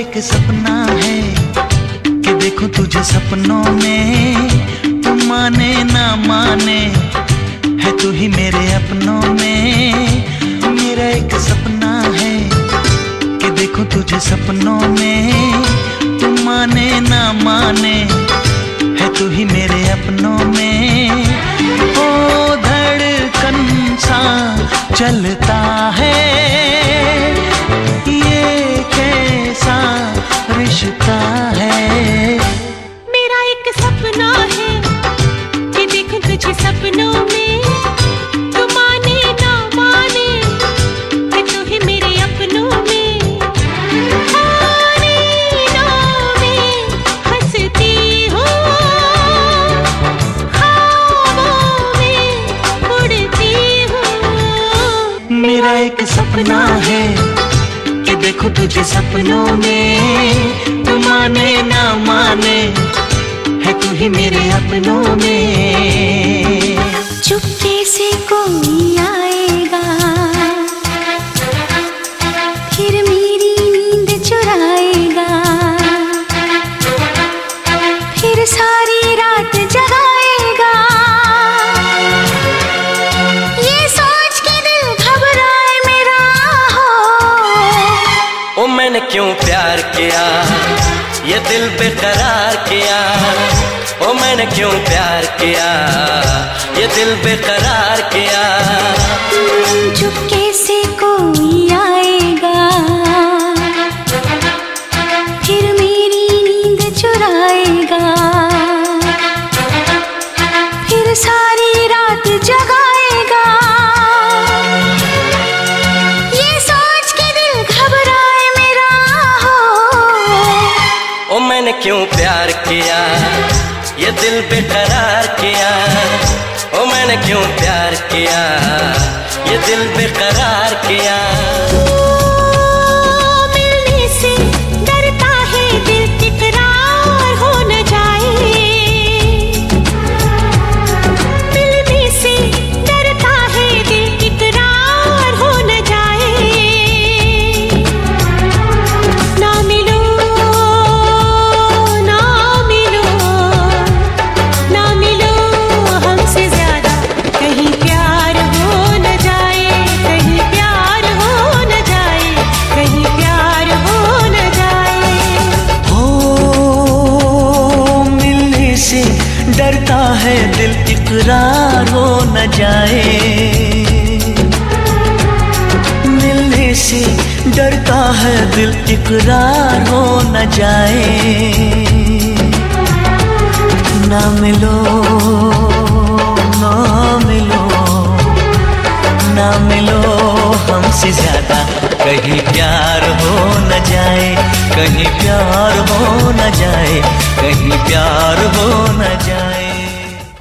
एक सपना है कि देखो तुझे सपनों में तू माने ना माने, है तू ही मेरे अपनों में। मेरा एक सपना है कि देखो तुझे सपनों में तू माने ना माने, है तू ही मेरे अपनों में। ओ धड़कन सा चलता एक सपना है कि देखो तुझे सपनों में तू माने ना माने, है तू ही मेरे अपनों में। मैंने क्यों प्यार किया? ये दिल बेकरार किया। ओ, मैंने क्यों प्यार किया? ये दिल बेकरार किया। क्यों प्यार किया? ये दिल बेकरार किया। ओ मैंने क्यों प्यार किया? ये दिल बेकरार किया। डरता है दिल इकरार हो न जाए। मिलने से डरता है दिल इकरार हो न जाए। ना मिलो ना मिलो ना मिलो हमसे ज़्यादा कहीं प्यार हो न जाए। कहीं प्यार हो न जाए कहीं प्यार हो न जाए।